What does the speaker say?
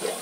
Yeah.